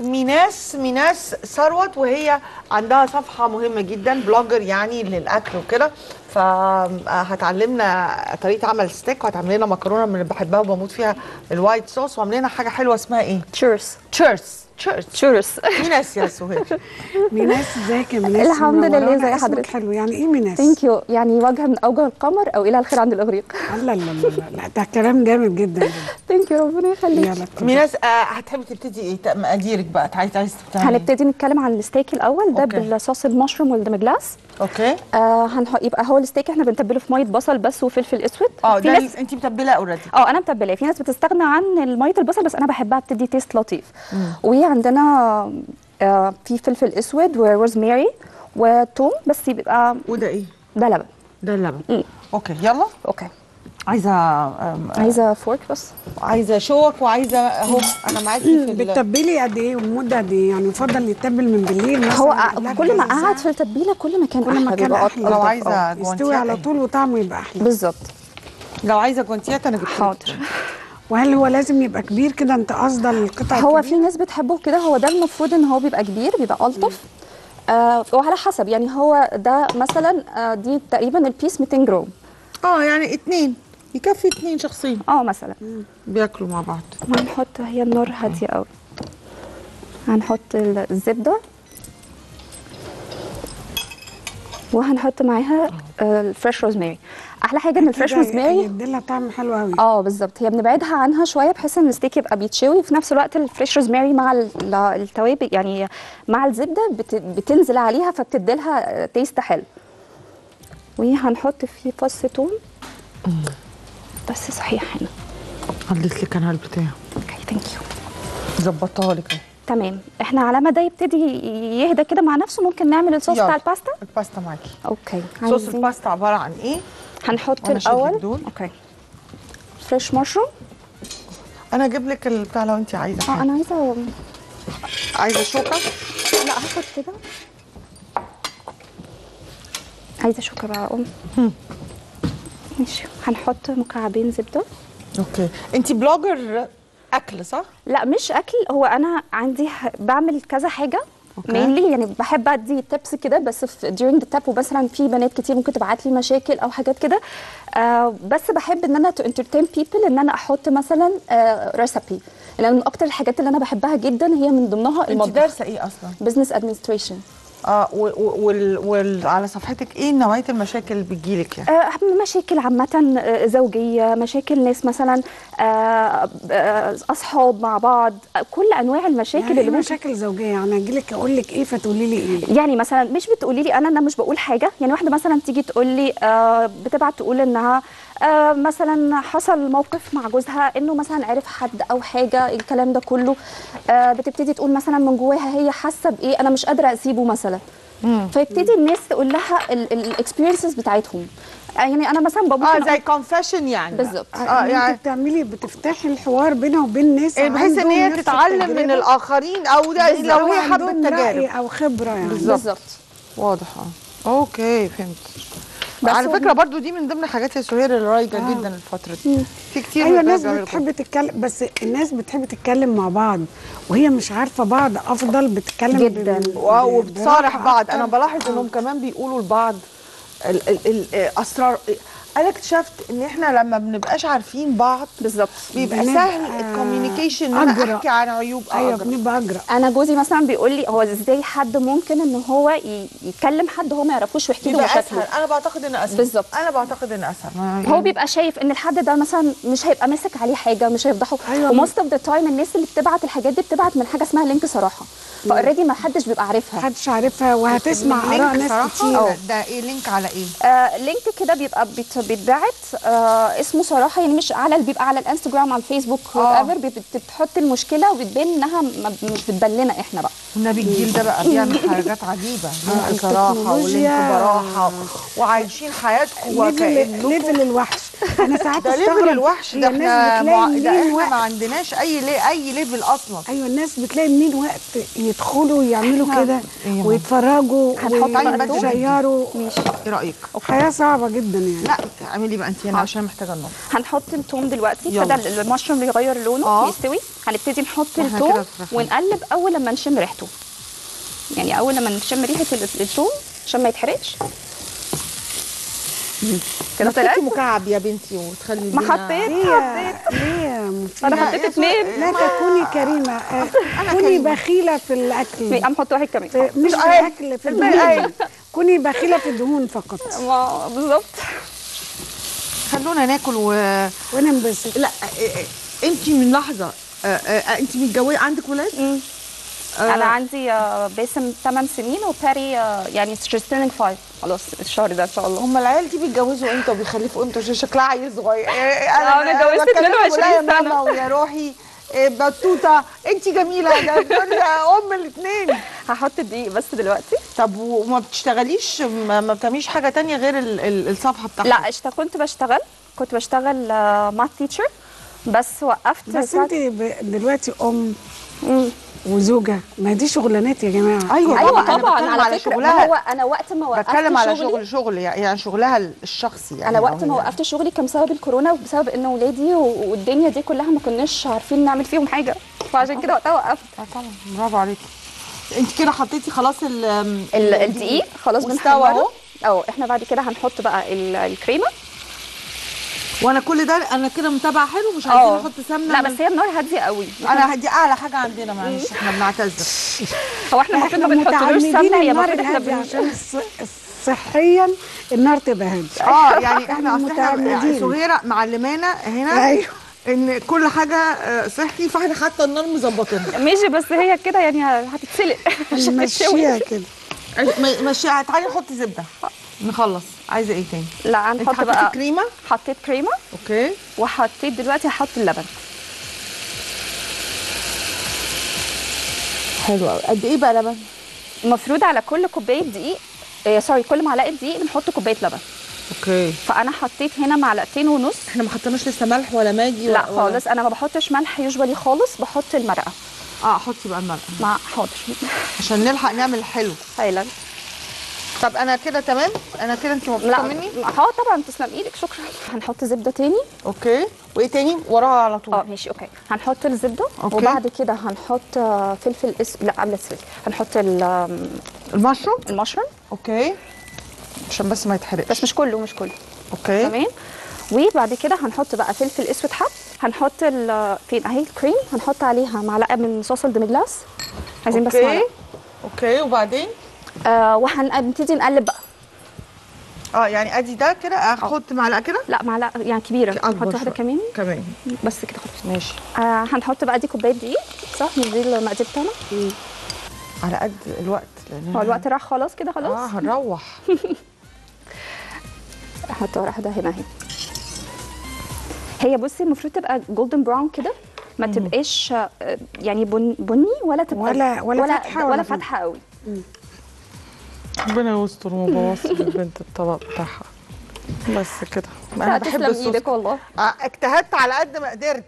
ميناس ميناس ثروت وهي عندها صفحة مهمة جدا blogger يعني للأكل وكده. فهتعلمنا طريقة عمل ستيك وهتعمل لنا مكرونة من اللي بحبها وبموت فيها ال white sauce وعامله لنا حاجة حلوة اسمها إيه؟ تشيرز تشيرز تشيرز ميناس يا سهير ميناس ازيك يا ميناس؟ الحمد لله، منورانا. زي اسمك حضرتك. حلو. يعني إيه ميناس؟ thank you يعني وجهه من أوجه القمر أو إلى الخير عند الاغريق لا لا لا لا ده كلام جامد جدا. thank you ربنا يخليك. ميناس آه هتحبي تبتدي إيه؟ مقاديرك بقى عايز عايز تعملي إيه؟ هنبتدي نتكلم عن الستيك الأول. ده. بال sauce ال mushroom وال demi-glace okay. آه هنحط يبقى هو الستيك إحنا بنتبله في مية بصل بس وفلفل أسود. آه في ده ناس انت متبلاه already آه أنا متبلاه في ناس بتستغنى عن ميه البصل بس أنا بحبها بتدي taste لطيف. وعندنا آه في فلفل أسود وروزماري وتوم بس يبقى وده إيه؟ ده لبن. ده اللبن. okay يلا. okay. عايزة عايزة fork بس عايزة شوك وعايزة أهو أنا معاكي في بتتبلي قد إيه ومدة قد إيه يعني يفضل يتبل من بالليل هو كل ما قعد في. التتبيلة كل ما كان كل ما أحلى كان. ألطف. لو عايزة. يستوي على طول وطعمه يبقى أحلى بالظبط لو عايزة جوانتيات أنا جبت. حاضر وهل هو لازم يبقى كبير كده أنت قصده القطع هو؟ في ناس بتحبه كده هو ده المفروض إن هو بيبقى كبير بيبقى ألطف آه وعلى حسب يعني هو ده مثلا آه دي تقريبا ال piece 200 جرام آه يعني اتنين يكفي اتنين شخصين. آه مثلا. بياكلوا مع بعض. وهنحط هي النار هادية قوي هنحط الزبدة. وهنحط معاها آه، ال fresh rosemary. أحلى حاجة إن ال fresh rosemary يديلها طعم حلو قوي آه بالظبط. هي بنبعدها عنها شوية بحيث إن الستيك يبقى بيتشوي. وفي نفس الوقت ال fresh rosemary مع ال- التوابل يعني مع الزبدة بت بتنزل عليها فبتديلها taste حلو. وهنحط فيه فص ثوم بس صحيح هنا عدلت لك أنا البتاع okay thank you ظبطتها لك أهو. تمام. إحنا على ما ده يبتدي يهدى كده مع نفسه ممكن نعمل الصوص. بتاع الباستا؟ الباستا معاكي. okay صوص الباستا عبارة عن إيه؟ هنحط الأول. دول. okay fresh مشروم أنا أجيب لك البتاع لو انت عايزة آه. أنا عايزة عايزة شوكة؟ لا هاخد كده. عايزة شوكة بقى ام ماشي. هنحط مكعبين زبدة. okay. انت blogger أكل صح؟ لا مش أكل. هو أنا عندي بعمل كذا حاجة. mainly يعني بحب أدي tips كده بس في during the tap ومثلا في بنات كتير ممكن تبعت لي مشاكل أو حاجات كده. آه بس بحب إن أنا to entertain people إن أنا أحط مثلا آه ريسبي لأن من أكتر الحاجات اللي أنا بحبها جدا هي من ضمنها انت المطبخ. دارسة إيه أصلا؟ Business administration. آه و- و- وال... وال... على صفحتك إيه نوعية المشاكل اللي بتجيلك يعني؟ آه، مشاكل عامة آه، زوجية مشاكل ناس مثلا آه، آه، أصحاب مع بعض كل أنواع المشاكل يعني إيه اللي ممكن مشاكل زوجية؟ يعني أجي لك أقول لك إيه فتقولي لي إيه. يعني مثلا مش بتقولي لي أنا أنا مش بقول حاجة. يعني واحدة مثلا تيجي تقول لي آه بتبعت تقول إنها آه مثلا حصل موقف مع جوزها إنه مثلا عرف حد أو حاجة الكلام ده كله. آه بتبتدي تقول مثلا من جواها هي حاسة بإيه؟ أنا مش قادرة أسيبه مثلا. فيبتدي الناس تقول لها ال experiences بتاعتهم. آه يعني أنا مثلا بابا آه زي confession يعني. بالظبط. آه يعني يعني بتعملي بتفتحي الحوار بينها وبين ناس إيه، بحيث إن هي تتعلم من. الآخرين أو ده. لو هي حبت تجارب. أو خبرة يعني. بالظبط. واضح آه okay فهمت. على هو- فكرة برضو دي من ضمن الحاجات يا سهير اللي رايجه جدا الفترة دي. في كتير أيوه الناس بتحب تتكلم بس الناس بتحب تتكلم مع بعض وهي مش عارفة بعض أفضل بتتكلم جداً. وبتصارح بعض. أنا بلاحظ إنهم كمان بيقولوا لبعض ال- ال- الاسرار أنا اكتشفت إن إحنا لما بنبقاش عارفين بعض بالظبط بيبقى سهل ال communication إن أنا. أحكي عن عيوب أيوه. بنبقى أجرأ أنا جوزي مثلا بيقول لي هو إزاي حد ممكن إن هو يتكلم حد هو ما يعرفوش ويحكي له مشاكله أنا بعتقد ان أسهل بالظبط. أنا بعتقد ان أسهل هو بيبقى شايف إن الحد ده مثلا مش هيبقى ماسك عليه حاجة مش هيفضحه أيوة. و most of the time الناس اللي بتبعت الحاجات دي بتبعت من حاجة اسمها link صراحة ف already ما حدش بيبقى عارفها محدش عارفها وهتسمع آراء ناس صراحة؟ كتير ده إيه link على إيه آه link كده بيبقى بيت- بيتبعت آه اسمه صراحة يعني مش على بيبقى على الانستجرام على الفيسبوك آه. whatever بتحط المشكلة وبتبان إنها مش بتبان لنا إحنا بقى النبي الجيل ده بقى بيعمل حاجات عجيبة لينك صراحة ولينك. براحة وعايشين حياتكم وكأنكم ليفل الوحش أنا ساعات ده ليفل استغرب. الوحش ده إحنا. منين ده إحنا وقت ما عندناش أي لي... أي ليفل أصلا. أيوه الناس بتلاقي منين وقت يدخلوا يعملوا إحنا- كده إيه ويتفرجوا هنحط بقى التوم؟ ويشيروا ماشي. إيه رأيك؟ حياه صعبة جدا يعني. لا اعملي بقى انت هنا عشان محتاجة النار هنحط التوم دلوقتي. يلا. كده المشروم يغير لونه آه. يستوي هنبتدي نحط التوم ونقلب أول لما نشم ريحته. يعني أول لما نشم ريحة ال- التوم عشان ما يتحرقش. كده طلعت حطيتي مكعب يا بنتي وتخلي ما الدنيا- حطيت؟ ليه؟ أنا حطيت اتنين. لا تكوني كريمة. آه، كوني كريمة. بخيلة في الأكل. قام حط واحد كمان في- مش. الاكل في. الدهون. كوني بخيلة في الدهون فقط. ما بالظبط خلونا ناكل و وننبسط. لا انت من لحظة انت متجوزة عندك ولاد؟ أنا عندي آه، باسم 8 سنين وباري آه، يعني turning 5 خلاص الشهر ده إن شاء الله. هم العيال دي بيتجوزوا إمتى وبيخلفوا إمتى؟ عشان شكلها عيل صغير. إيه، آه، أنا اتجوزت بكلمهم 22 ولا يا سنة. ماما ويا روحي بطوطة. انت جميلة ده أم الاثنين هحط الدقيق بس دلوقتي. طب وما بتشتغليش؟ ما بتعمليش حاجة تانية غير ال- ال- الصفحة بتاعتك؟ لا اشت... كنت بشتغل. كنت بشتغل ماث تيتشر بس وقفت بس انت دلوقتي أم. مم. وزوجه ما دي شغلانات يا جماعة. أيوة. أيوه أنا طبعا. على, على فكرة شغلها. هو أنا وقت ما وقفت بتكلم على شغل شغل يعني شغلها الشخصي يعني أنا وقت ما هي- وقفت شغلي كان بسبب الكورونا وبسبب إن ولادي والدنيا دي كلها ما كناش عارفين نعمل فيهم حاجة. فعشان كده وقتها وقفت. آه طبعا. برافو عليكي. انت كده حطيتي خلاص ال ال- الدقيق. خلاص بنحمره. أهو. آه إحنا بعد كده هنحط بقى ال- الكريمة. وأنا كل ده أنا كده متابعة حلو مش عايزين آه. نحط سمنة لا بس هي النار هادية قوي. أنا دي اعلى حاجة عندنا معلش إحنا بنعتذر. هو إحنا المفروض ما بنحطلوش سمنة هي المفروض إحنا عشان صحيا النار تبقى هادية. آه يعني إحنا إحنا متعمدين. سهيره معلمانا هنا أيوه. ان كل حاجة آه، صحي فاحنا حتى النار مظبطينها. ماشي بس هي كده يعني هتتسلق. مش هتتشوي كده. ماشي تعالي نحط زبدة. نخلص. عايزة إيه تاني؟ لا هنحط بقى كريمة؟ حطيت كريمة. okay. وحطيت دلوقتي هحط اللبن. حلو قوي قد إيه بقى لبن؟ المفروض على كل كوباية دقيق آه sorry كل معلقة دقيق بنحط كوباية لبن. okay. فأنا حطيت هنا معلقتين ونص. إحنا ما حطيناش لسه ملح ولا ماجي لا ولا- خالص أنا ما بحطش ملح usually خالص بحط المرقة. آه حطي بقى الملح مع حاضر عشان نلحق نعمل حلو. هايلا طب أنا كده تمام؟ أنا كده أنت مبسوطة لا. مني؟ أه طبعا تسلم إيدك. شكرا. هنحط زبده تاني. okay. وإيه تاني؟ وراها على طول. أه ماشي. okay. هنحط الزبدة. okay. وبعد كده هنحط آه، فلفل اسود لا قبل الفلفل. هنحط المشروم؟ المشروم. okay. عشان بس ما يتحرقش. بس مش كله مش كله. okay. تمام. وبعد كده هنحط بقى فلفل أسود حب. هنحط ال- فين أهي الكريم هنحط عليها معلقة من صوص ال demi-glace عايزين بس okay. معلقه okay. وبعدين؟ آه وهنبتدي نقلب بقى. آه يعني ادي ده كده أحط معلقة كده؟ لا معلقة يعني كبيرة. هنحط واحدة. كمان. كمان. بس كده خلاص. ماشي. آه هنحط بقى دي كوباية دقيق صح؟ مش دي المقادير بتاعنا على قد الوقت لأن هو الوقت راح خلاص كده آه خلاص هنروح. أحط واحدة هنا أهي. هي بصي المفروض تبقى جولدن براون كده. ما تبقاش آه، يعني بن بني ولا تبقى ولا- ولا فاتحة ولا ولا فاتحة قوي. ربنا يستر وما بوظش البنت الطبق بتاعها بس كده. لا تسلم إيدك والله. آه، اجتهدت على قد ما قدرت.